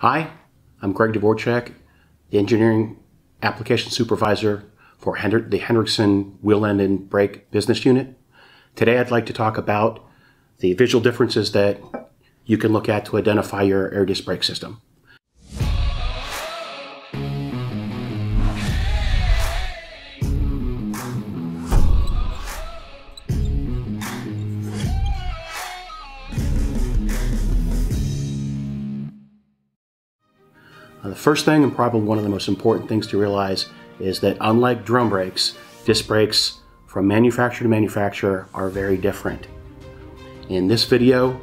Hi, I'm Greg Dvorchak, the Engineering Application Supervisor for the Hendrickson Wheel End and Brake Business Unit. Today I'd like to talk about the visual differences that you can look at to identify your air disc brake system. Uh, the first thing, and probably one of the most important things to realize, is that unlike drum brakes, disc brakes from manufacturer to manufacturer are very different. In this video,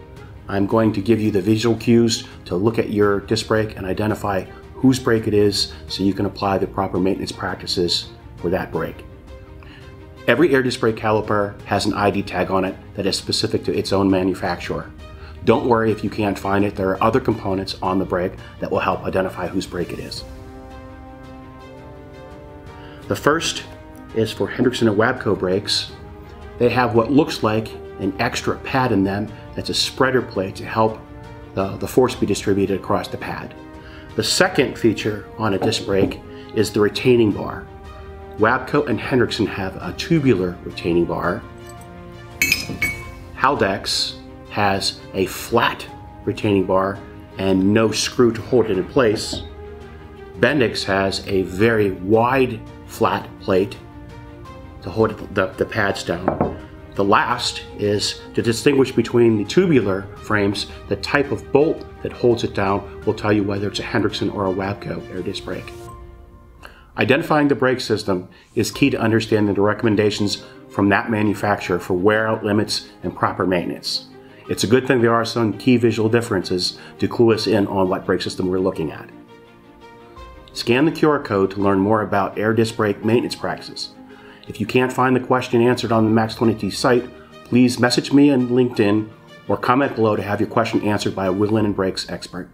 I'm going to give you the visual cues to look at your disc brake and identify whose brake it is so you can apply the proper maintenance practices for that brake. Every air disc brake caliper has an ID tag on it that is specific to its own manufacturer. Don't worry if you can't find it. There are other components on the brake that will help identify whose brake it is. The first is for Hendrickson and Wabco brakes. They have what looks like an extra pad in them that's a spreader plate to help the, the force be distributed across the pad. The second feature on a disc brake is the retaining bar. Wabco and Hendrickson have a tubular retaining bar. Haldex has a flat retaining bar and no screw to hold it in place. Bendix has a very wide flat plate to hold the, the pads down. The last is to distinguish between the tubular frames, the type of bolt that holds it down will tell you whether it's a Hendrickson or a Wabco air disc brake. Identifying the brake system is key to understanding the recommendations from that manufacturer for wear out limits and proper maintenance. It's a good thing there are some key visual differences to clue us in on what brake system we're looking at. Scan the QR code to learn more about air disc brake maintenance practices. If you can't find the question answered on the MAXX22T site, please message me on LinkedIn or comment below to have your question answered by a Wheel End and Brakes expert.